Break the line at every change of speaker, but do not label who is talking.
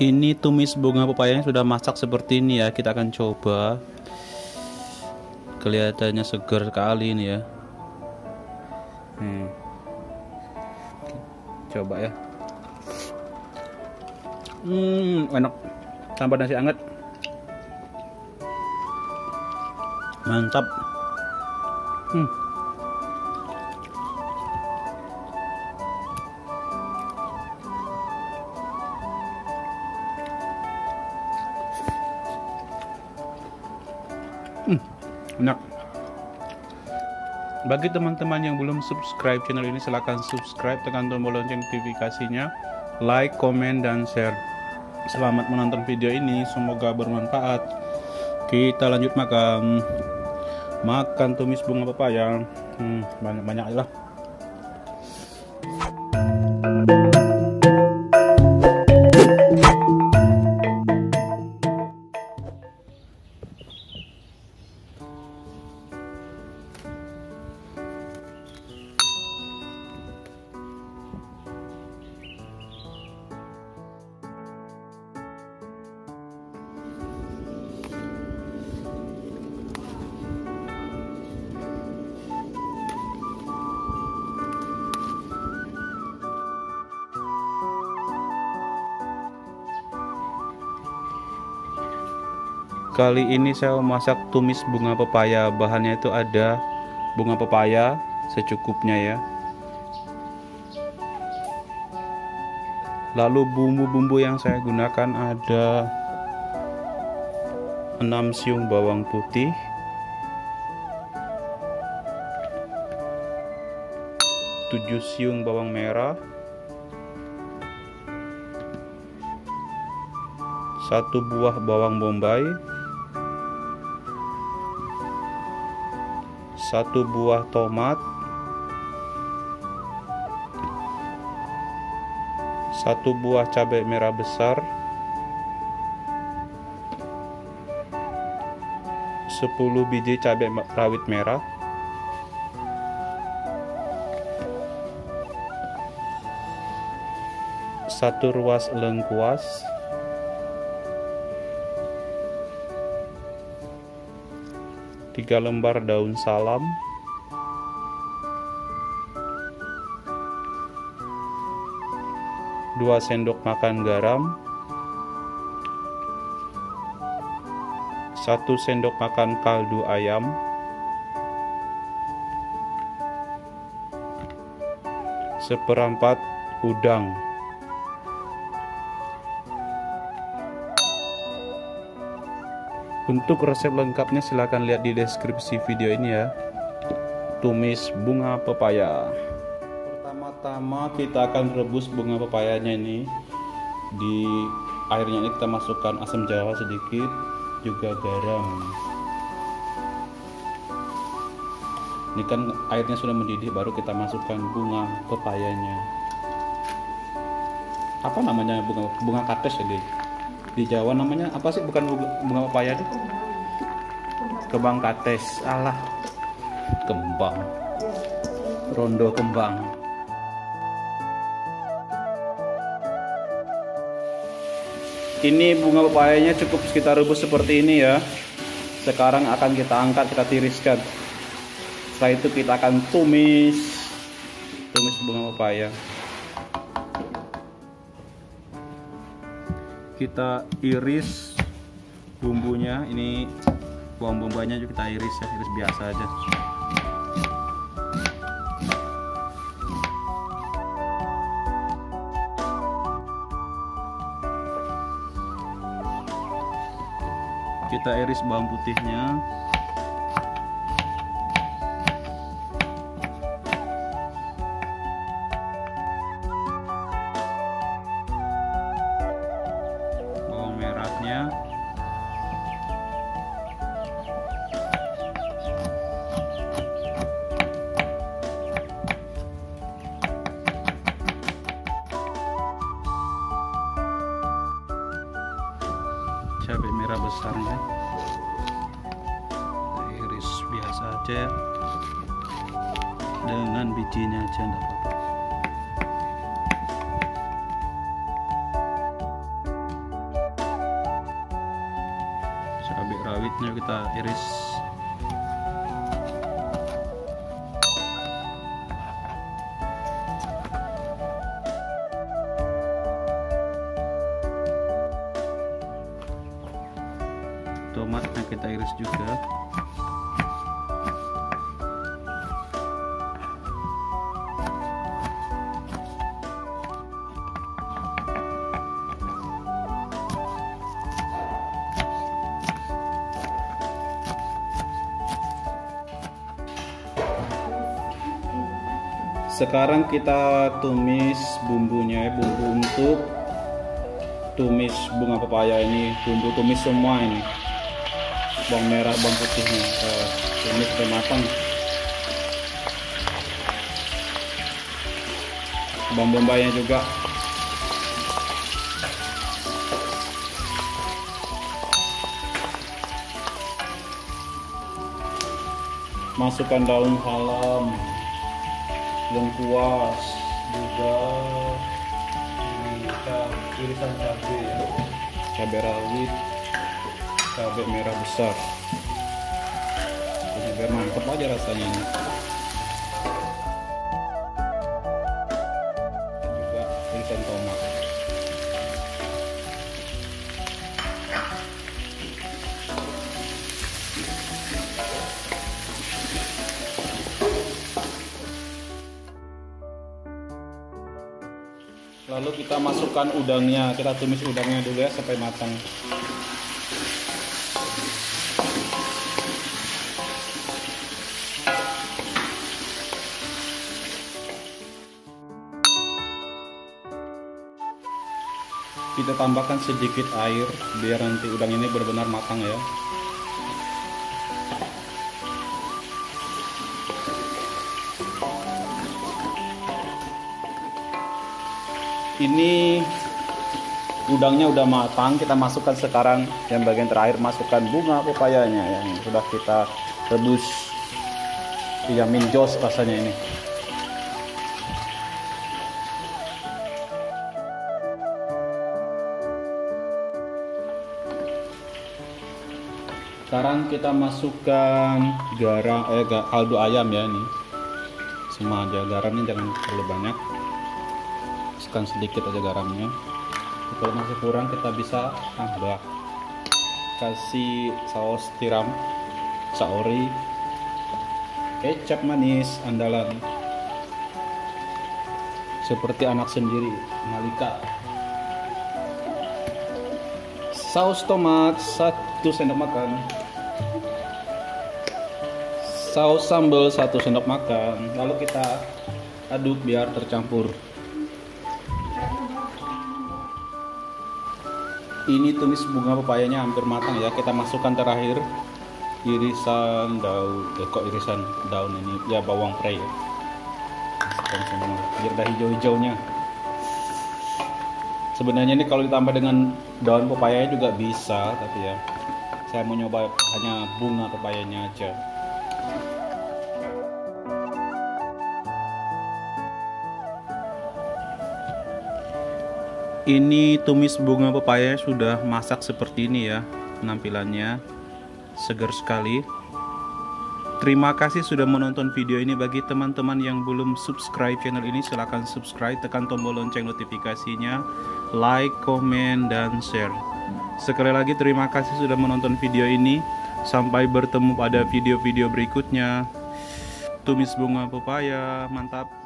ini tumis bunga pepayanya sudah masak seperti ini ya. Kita akan coba. Kelihatannya segar sekali ini ya. Hmm. coba ya. Hmm enak. Tambah nasi hangat. Mantap. Hmm. Hmm, enak. Bagi teman-teman yang belum subscribe channel ini silahkan subscribe tekan tombol lonceng notifikasinya, like, komen, dan share. Selamat menonton video ini, semoga bermanfaat. Kita lanjut makan. Makan tumis bunga pepaya. Hmm, banyak-banyak lah. Kali ini saya memasak tumis bunga pepaya. Bahannya itu ada bunga pepaya secukupnya ya. Lalu bumbu-bumbu yang saya gunakan ada 6 siung bawang putih, 7 siung bawang merah, satu buah bawang bombay, satu buah tomat, satu buah cabai merah besar, sepuluh biji cabai rawit merah, satu ruas lengkuas, tiga lembar daun salam, dua sendok makan garam, satu sendok makan kaldu ayam, seperempat udang. Untuk resep lengkapnya silahkan lihat di deskripsi video ini ya. Tumis bunga pepaya. Pertama-tama kita akan rebus bunga pepayanya ini. Di airnya ini kita masukkan asam jawa sedikit, juga garam. Ini kan airnya sudah mendidih baru kita masukkan bunga pepayanya. Apa namanya bunga bunga kates ya, Dek? Di Jawa namanya apa sih? Bukan bunga pepaya itu? Kembang kates. Alah. Kembang. Rondo kembang. Ini bunga pepayanya cukup sekitar rebus seperti ini ya. Sekarang akan kita angkat kita tiriskan. Setelah itu kita akan tumis. Tumis bunga pepaya kita iris bumbunya. Ini bawang bombanya juga kita iris ya iris biasa aja. Kita iris bawang putihnya aja ya. dengan bijinya aja enggak apa-apa. Cabai rawitnya kita iris. Tomatnya kita iris juga. Sekarang kita tumis bumbunya ya bumbu untuk tumis bunga pepaya ini bumbu tumis semua ini. Bawang merah bawang putihnya kita tumis sampai matang bawang bombaynya juga. Masukkan daun salam lengkuas juga. Ini irisan cabai ya. Cabai rawit cabai merah besar. Ini biar mantap aja rasanya ini lalu kita masukkan udangnya kita tumis udangnya dulu ya sampai matang. Kita tambahkan sedikit air biar nanti udang ini benar-benar matang ya ini udangnya udah matang kita masukkan sekarang yang bagian terakhir masukkan bunga pepayanya yang sudah kita rebus. Dijamin jos rasanya ini. Sekarang kita masukkan garam eh kaldu ayam ya ini. Semua aja garamnya jangan terlalu banyak masukkan sedikit aja garamnya. Kalau masih kurang kita bisa tambah kasih saus tiram saori kecap manis andalan. Seperti anak sendiri Malika. Saus tomat satu sendok makan. Saus sambal satu sendok makan. Lalu kita aduk biar tercampur ini tumis bunga pepayanya hampir matang ya. Kita masukkan terakhir irisan daun eh, kok irisan daun ini? Ya bawang prei ya. Masukkan semua biar ada hijau-hijaunya. Sebenarnya ini kalau ditambah dengan daun pepaya juga bisa tapi ya saya mau nyoba hanya bunga pepayanya aja ini tumis bunga pepaya sudah masak seperti ini ya penampilannya. Segar sekali. Terima kasih sudah menonton video ini. Bagi teman-teman yang belum subscribe channel ini silahkan subscribe. Tekan tombol lonceng notifikasinya. Like, komen, dan share. Sekali lagi terima kasih sudah menonton video ini. Sampai bertemu pada video-video berikutnya. Tumis bunga pepaya mantap